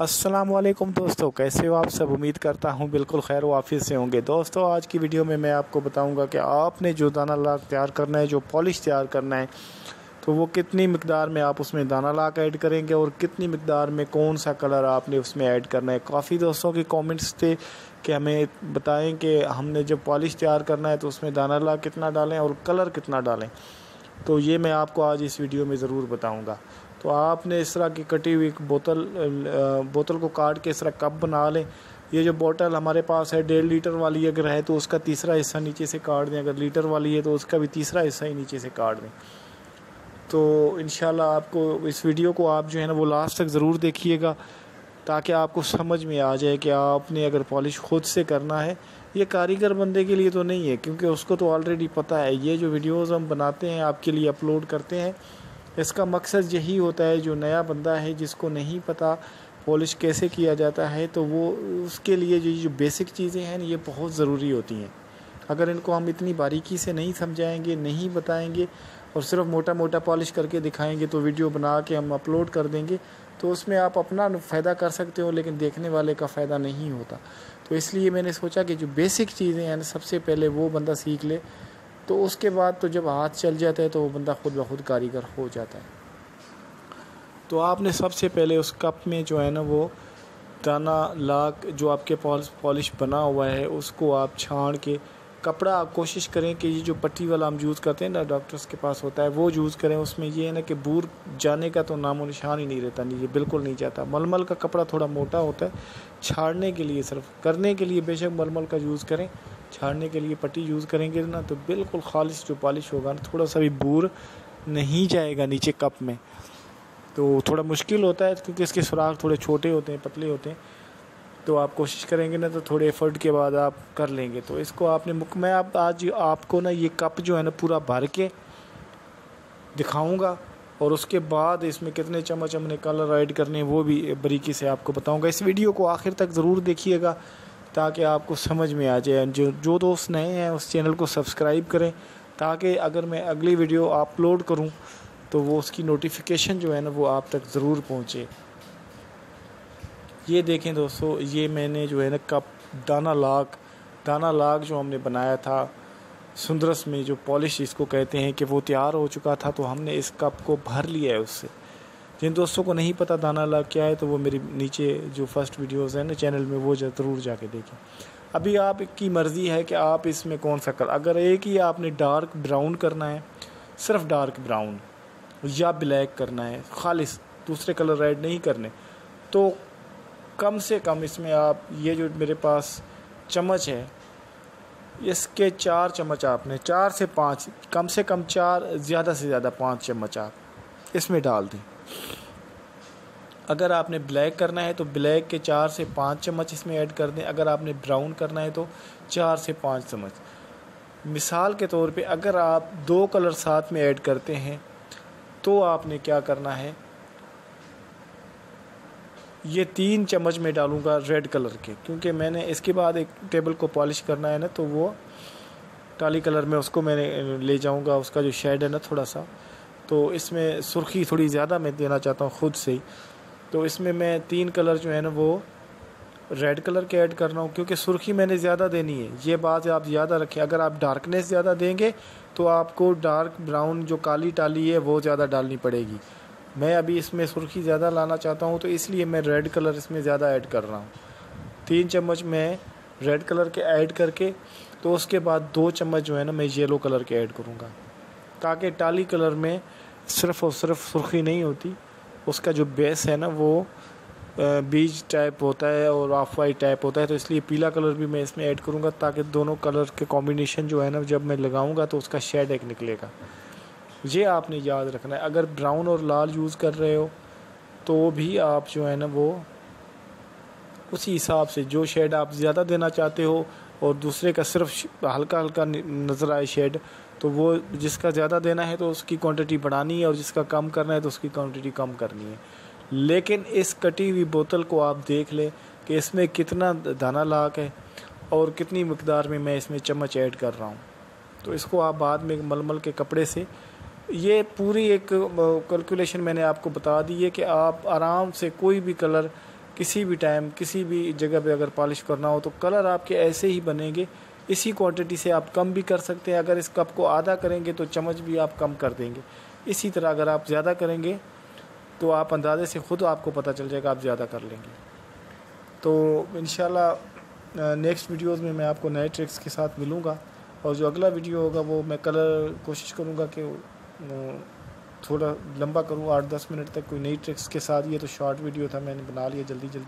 अस्सलाम वालेकुम दोस्तों, कैसे हो आप सब? उम्मीद करता हूँ बिल्कुल खैर वाफिस से होंगे। दोस्तों, आज की वीडियो में मैं आपको बताऊँगा कि आपने जो दाना लाख तैयार करना है, जो पॉलिश तैयार करना है तो वो कितनी मकदार में आप उसमें दाना लाख ऐड करेंगे और कितनी मकदार में कौन सा कलर आपने उसमें ऐड करना है। काफ़ी दोस्तों के कमेंट्स थे कि हमें बताएँ कि हमने जब पॉलिश तैयार करना है तो उसमें दाना लाख कितना डालें और कलर कितना डालें। तो ये मैं आपको आज इस वीडियो में ज़रूर बताऊँगा। तो आपने इस तरह की कटी हुई बोतल बोतल को काट के इस तरह कप बना लें। ये जो बोतल हमारे पास है, डेढ़ लीटर वाली अगर है तो उसका तीसरा हिस्सा नीचे से काट दें। अगर लीटर वाली है तो उसका भी तीसरा हिस्सा ही नीचे से काट दें। तो इन आपको इस वीडियो को आप जो है ना, वो लास्ट तक ज़रूर देखिएगा, ताकि आपको समझ में आ जाए कि आपने अगर पॉलिश खुद से करना है। ये कारीगर बंदे के लिए तो नहीं है, क्योंकि उसको तो ऑलरेडी पता है। ये जो वीडियोज़ हम बनाते हैं, आपके लिए अपलोड करते हैं इसका मकसद यही होता है, जो नया बंदा है जिसको नहीं पता पॉलिश कैसे किया जाता है तो वो उसके लिए ये जो बेसिक चीज़ें हैं, ये बहुत ज़रूरी होती हैं। अगर इनको हम इतनी बारीकी से नहीं समझाएँगे, नहीं बताएँगे और सिर्फ़ मोटा मोटा पॉलिश करके दिखाएँगे तो वीडियो बना के हम अपलोड कर देंगे तो उसमें आप अपना फ़ायदा कर सकते हो, लेकिन देखने वाले का फ़ायदा नहीं होता। तो इसलिए मैंने सोचा कि जो बेसिक चीज़ें हैं, सबसे पहले वो बंदा सीख ले तो उसके बाद तो जब हाथ चल जाता है तो वो बंदा खुद ब खुद कारीगर हो जाता है। तो आपने सबसे पहले उस कप में जो है ना वो दाना लाक जो आपके पॉलिश बना हुआ है, उसको आप छान के कपड़ा आप कोशिश करें कि ये जो पट्टी वाला हम यूज़ करते हैं ना, डॉक्टर्स के पास होता है, वो यूज़ करें। उसमें ये है ना कि बूर जाने का तो नामो निशान ही नहीं रहता, नहीं, ये बिल्कुल नहीं जाता। मलमल का कपड़ा थोड़ा मोटा होता है, छाड़ने के लिए सिर्फ़, करने के लिए बेशक मलमल का यूज़ करें। छाड़ने के लिए पट्टी यूज़ करेंगे ना तो बिल्कुल खालिश जो पॉलिश होगा ना, थोड़ा सा भी बूर नहीं जाएगा नीचे कप में। तो थोड़ा मुश्किल होता है क्योंकि इसके सुराख थोड़े छोटे होते हैं, पतले होते हैं। तो आप कोशिश करेंगे ना तो थोड़े एफर्ट के बाद आप कर लेंगे। तो इसको आपने मुक, मैं आप, आज आपको ना ये कप जो है ना पूरा भर के दिखाऊँगा, और उसके बाद इसमें कितने चम्मच हमने कलर ऐड करने हैं, वो भी बारीकी से आपको बताऊँगा। इस वीडियो को आखिर तक ज़रूर देखिएगा। ताकि आपको समझ में आ जाए। जो जो दोस्त नए हैं, उस चैनल को सब्सक्राइब करें, ताकि अगर मैं अगली वीडियो अपलोड करूँ तो वो उसकी नोटिफिकेशन जो है ना, वो आप तक ज़रूर पहुँचे। ये देखें दोस्तों, ये मैंने जो है ना, कप, दाना लाग दाना लाग जो हमने बनाया था, सुंदरस में जो पॉलिश इसको कहते हैं कि वो तैयार हो चुका था तो हमने इस कप को भर लिया है उससे। जिन दोस्तों को नहीं पता दाना लाग क्या है तो वो मेरी नीचे जो फ़र्स्ट वीडियोस हैं ना चैनल में, वो ज़रूर जाके देखें। अभी आपकी मर्ज़ी है कि आप इसमें कौन सा कलर अगर एक ही आपने डार्क ब्राउन करना है, सिर्फ़ डार्क ब्राउन या ब्लैक करना है खालिश दूसरे कलर रेड नहीं करने। तो कम से कम इसमें आप, ये जो मेरे पास चम्मच है, इसके चार चम्मच आपने, चार से पाँच, कम से कम चार, ज़्यादा से ज़्यादा पाँच चम्मच आप इसमें डाल दें। अगर आपने ब्लैक करना है तो ब्लैक के चार से पाँच चम्मच इसमें ऐड कर दें। अगर आपने ब्राउन करना है तो चार से पाँच चम्मच। मिसाल के तौर पे अगर आप दो कलर साथ में ऐड करते हैं तो आपने क्या करना है? ये तीन चम्मच में डालूँगा रेड कलर के, क्योंकि मैंने इसके बाद एक टेबल को पॉलिश करना है ना तो वो काली कलर में उसको मैंने ले जाऊँगा। उसका जो शेड है ना थोड़ा सा तो इसमें सुर्खी थोड़ी ज़्यादा मैं देना चाहता हूँ ख़ुद से ही। तो इसमें मैं तीन कलर जो है ना, वो रेड कलर के ऐड कर रहा हूँ, क्योंकि सुर्खी मैंने ज़्यादा देनी है। ये बात आप ज़्यादा रखें, अगर आप डार्कनेस ज़्यादा देंगे तो आपको डार्क ब्राउन जो काली टाली है, वो ज़्यादा डालनी पड़ेगी। मैं अभी इसमें सुर्खी ज़्यादा लाना चाहता हूँ तो इसलिए मैं रेड कलर इसमें ज़्यादा ऐड कर रहा हूँ। तीन चम्मच मैं रेड कलर के ऐड करके तो उसके बाद दो चम्मच जो है ना, मैं येलो कलर के ऐड करूँगा। ताकि टाली कलर में सिर्फ़ और सिर्फ़ सुर्खी नहीं होती। उसका जो बेस है ना, वो बीज टाइप होता है और ऑफ़ वाइट टाइप होता है तो इसलिए पीला कलर भी मैं इसमें ऐड करूँगा ताकि दोनों कलर के कॉम्बिनेशन जो है ना, जब मैं लगाऊँगा तो उसका शेड एक निकलेगा। ये आपने याद रखना है। अगर ब्राउन और लाल यूज़ कर रहे हो तो भी आप जो है ना, वो उसी हिसाब से जो शेड आप ज़्यादा देना चाहते हो और दूसरे का सिर्फ़ हल्का हल्का नज़र आए शेड तो वो जिसका ज़्यादा देना है तो उसकी क्वांटिटी बढ़ानी है और जिसका कम करना है तो उसकी क्वांटिटी कम करनी है। लेकिन इस कटी हुई बोतल को आप देख लें कि इसमें कितना दाना लाक है और कितनी मकदार में मैं इसमें चम्मच ऐड कर रहा हूँ। तो इसको आप बाद में मलमल के कपड़े से, ये पूरी एक कैलकुलेशन मैंने आपको बता दी है कि आप आराम से कोई भी कलर किसी भी टाइम किसी भी जगह पे अगर पॉलिश करना हो तो कलर आपके ऐसे ही बनेंगे इसी क्वांटिटी से आप कम भी कर सकते हैं। अगर इस कप को आधा करेंगे तो चम्मच भी आप कम कर देंगे। इसी तरह अगर आप ज़्यादा करेंगे तो आप अंदाजे से ख़ुद आपको पता चल जाएगा आप ज़्यादा कर लेंगे। तो इन नेक्स्ट वीडियोज़ में मैं आपको नए ट्रिक्स के साथ मिलूँगा। और जो अगला वीडियो होगा, वो मैं कलर कोशिश करूँगा कि थोड़ा लंबा करूँ। आठ दस मिनट तक कोई नई ट्रिक्स के साथ। ये तो शॉर्ट वीडियो था, मैंने बना लिया जल्दी जल्दी